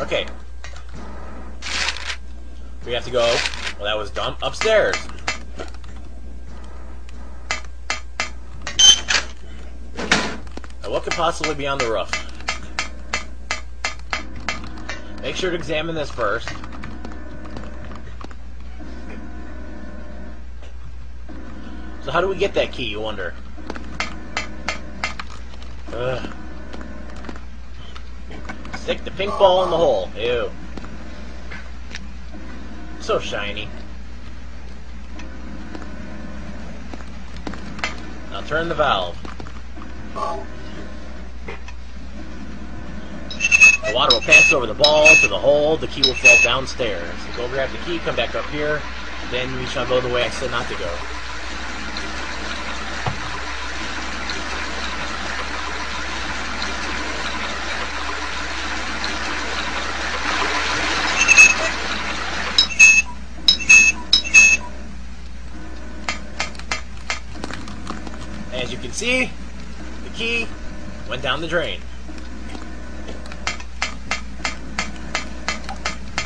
Okay. We have to go. Well, that was dumb. Upstairs. Now, what could possibly be on the roof? Make sure to examine this first. So how do we get that key, you wonder? Ugh. Stick the pink ball in the hole. Ew. So shiny. Now turn the valve. The water will pass over the ball to the hole. The key will fall downstairs. So go grab the key, come back up here. Then we shall go the way I said not to go. See, the key went down the drain.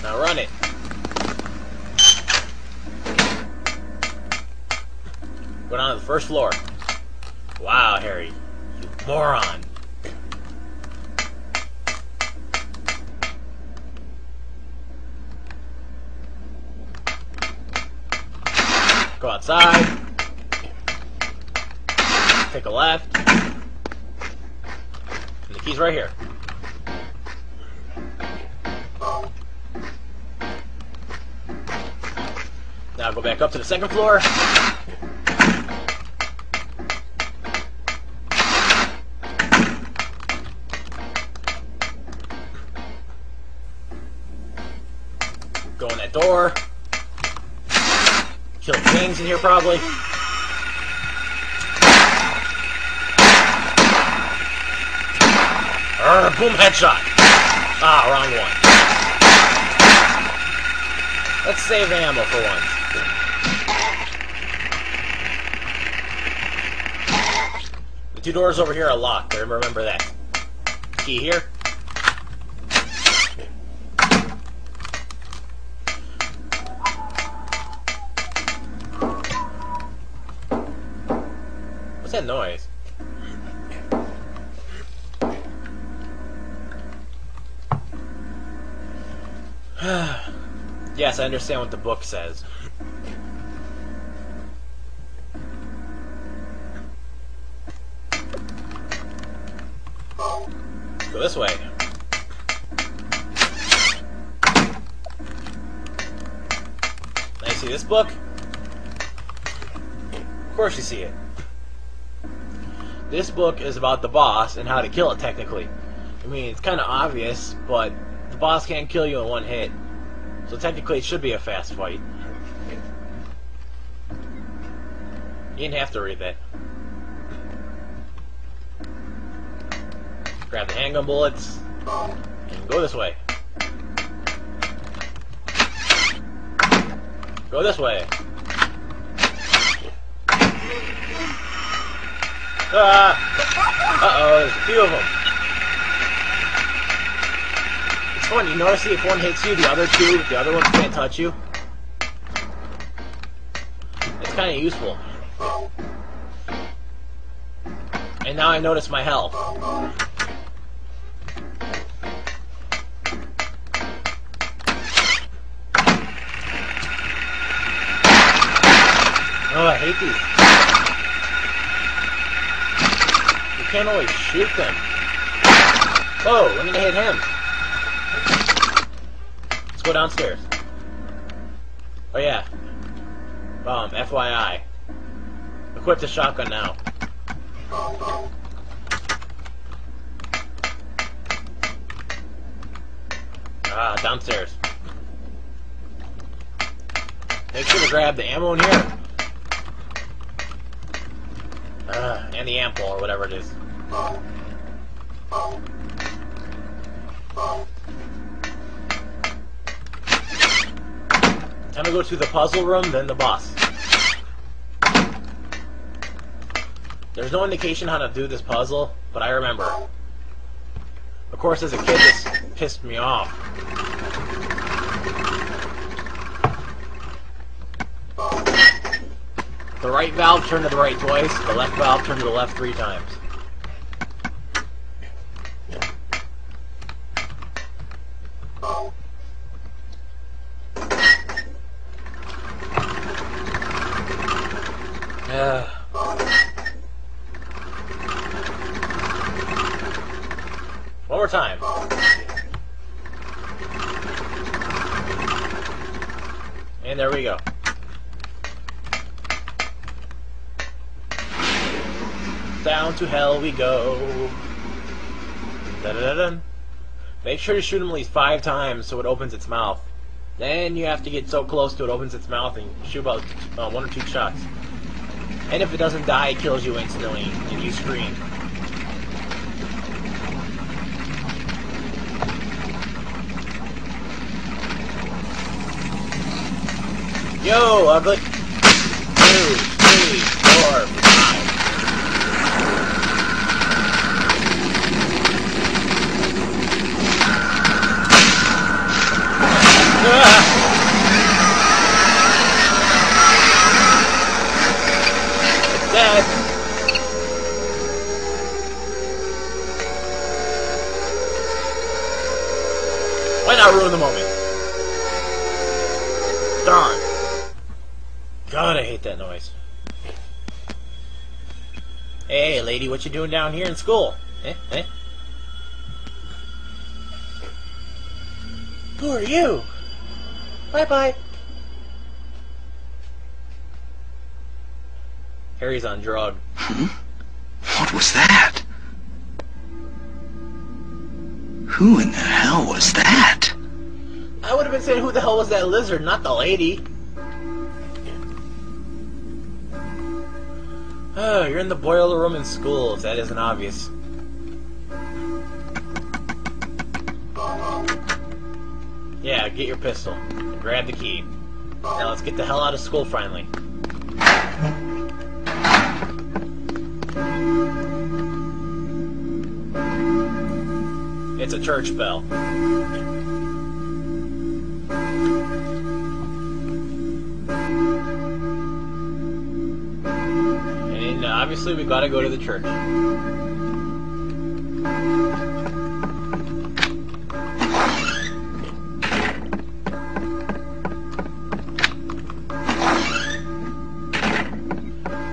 Now run it. Went on to the first floor. Wow, Harry. You moron. Go outside. Take a left. And the key's right here. Now go back up to the second floor. Go in that door. Kill things in here probably. Arr, boom, headshot. Ah, wrong one. Let's save ammo for once. The two doors over here are locked. Remember that. Key here. What's that noise? yes, I understand what the book says. Go this way. Now you see this book? Of course you see it. This book is about the boss and how to kill it technically. I mean, it's kind of obvious, but boss can't kill you in one hit. So technically it should be a fast fight. You didn't have to read that. Grab the handgun bullets and go this way. Go this way. Ah! Uh-oh, there's a few of them. It's fun, you notice if one hits you, the other two, the other ones can't touch you. It's kind of useful. And now I notice my health. Oh, I hate these. You can't always shoot them. Oh, I'm gonna hit him. Go downstairs. Oh yeah. Um, FYI. Equip the shotgun now. Ah, downstairs. Make sure to grab the ammo in here. Uh, and the ample, or whatever it is. Time to go to the puzzle room, then the boss. There's no indication how to do this puzzle, but I remember. Of course, as a kid, this pissed me off. The right valve turned to the right twice, the left valve turned to the left three times. Yeah. One more time. And there we go. Down to hell we go. Da-da-da-dun. Make sure to shoot him at least five times so it opens its mouth. Then you have to get so close to it opens its mouth and shoot about uh, one or two shots. And if it doesn't die, it kills you instantly, and you scream. Yo, ugly. Two, three, God, I hate that noise. Hey, lady, what you doing down here in school? Eh? Eh? Who are you? Bye bye. Harry's on drug. What was that? Who in the hell was that? I would have been saying, who the hell was that lizard, not the lady. Oh, you're in the boiler room in school, if that isn't obvious. Yeah, get your pistol. Grab the key. Now let's get the hell out of school finally. It's a church bell. Obviously we gotta go to the church.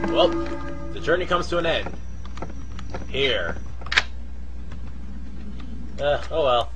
Well, the journey comes to an end. Here. Uh, oh well.